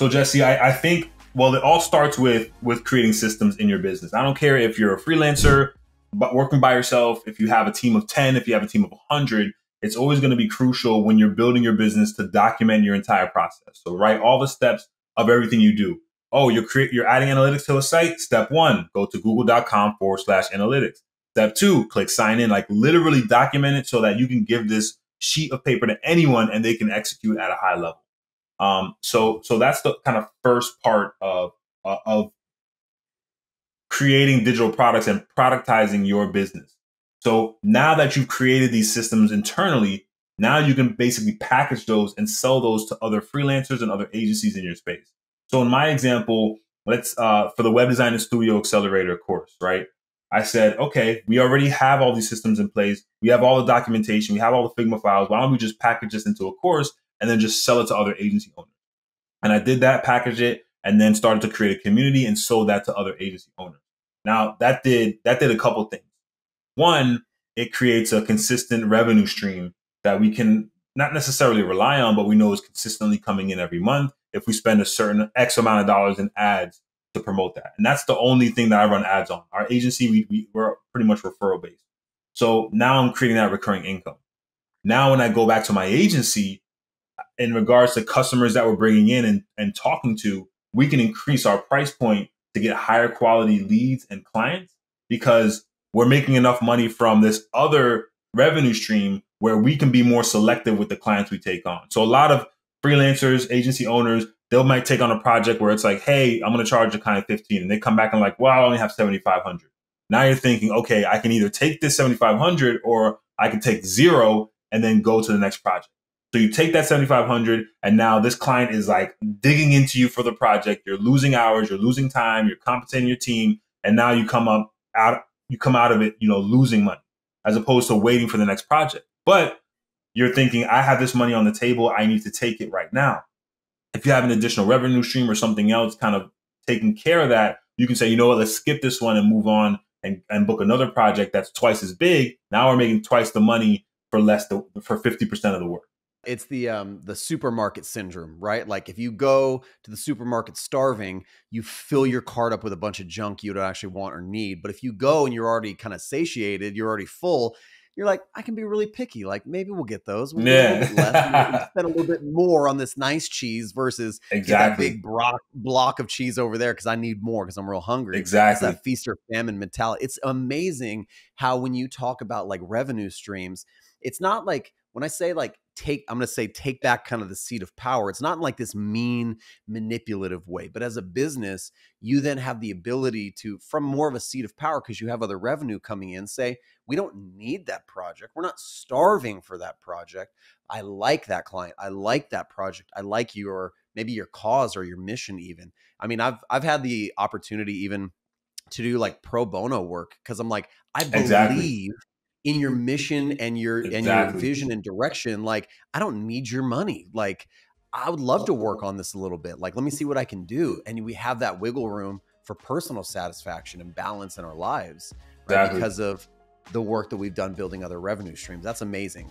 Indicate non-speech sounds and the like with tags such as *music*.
So Jesse, I, I think well, it all starts with with creating systems in your business. I don't care if you're a freelancer, but working by yourself, if you have a team of 10, if you have a team of 100, it's always going to be crucial when you're building your business to document your entire process. So write all the steps of everything you do. Oh, you're create you're adding analytics to a site. Step one, go to google.com forward slash analytics. Step two, click sign in, like literally document it so that you can give this sheet of paper to anyone and they can execute at a high level. Um, so so that's the kind of first part of uh, of creating digital products and productizing your business. So now that you've created these systems internally, now you can basically package those and sell those to other freelancers and other agencies in your space. So in my example, let's uh, for the Web Designer Studio Accelerator course, right? I said, okay, we already have all these systems in place. We have all the documentation. We have all the Figma files. Why don't we just package this into a course and then just sell it to other agency owners? And I did that, package it, and then started to create a community and sold that to other agency owners. Now that did that did a couple things. One, it creates a consistent revenue stream that we can not necessarily rely on, but we know is consistently coming in every month if we spend a certain X amount of dollars in ads to promote that. And that's the only thing that I run ads on. Our agency, we, we, we're pretty much referral based. So now I'm creating that recurring income. Now, when I go back to my agency, in regards to customers that we're bringing in and, and talking to, we can increase our price point to get higher quality leads and clients because we're making enough money from this other revenue stream where we can be more selective with the clients we take on. So a lot of freelancers, agency owners, they might take on a project where it's like, hey, I'm going to charge a client 15 and they come back and like, well, I only have 7,500. Now you're thinking, okay, I can either take this 7,500 or I can take zero and then go to the next project. So you take that 7,500 and now this client is like digging into you for the project. You're losing hours, you're losing time, you're compensating your team. And now you come up out, you come out of it, you know, losing money as opposed to waiting for the next project. But you're thinking, I have this money on the table. I need to take it right now. If you have an additional revenue stream or something else kind of taking care of that, you can say, you know what, let's skip this one and move on and, and book another project that's twice as big. Now we're making twice the money for less the, for 50% of the work. It's the um the supermarket syndrome, right? Like if you go to the supermarket starving, you fill your cart up with a bunch of junk you don't actually want or need. But if you go and you're already kind of satiated, you're already full, you're like, I can be really picky. Like maybe we'll get those. We'll yeah. Get a less, spend a little bit more on this nice cheese versus *laughs* exactly. that big block block of cheese over there because I need more because I'm real hungry. Exactly. It's that feast or famine mentality. It's amazing how when you talk about like revenue streams, it's not like when I say like take, I'm going to say take back kind of the seat of power. It's not like this mean, manipulative way, but as a business, you then have the ability to, from more of a seat of power, because you have other revenue coming in, say, we don't need that project. We're not starving for that project. I like that client. I like that project. I like your maybe your cause or your mission even. I mean, I've I've had the opportunity even to do like pro bono work because I'm like, I believe exactly in your mission and your exactly. and your vision and direction like i don't need your money like i would love to work on this a little bit like let me see what i can do and we have that wiggle room for personal satisfaction and balance in our lives right? exactly. because of the work that we've done building other revenue streams that's amazing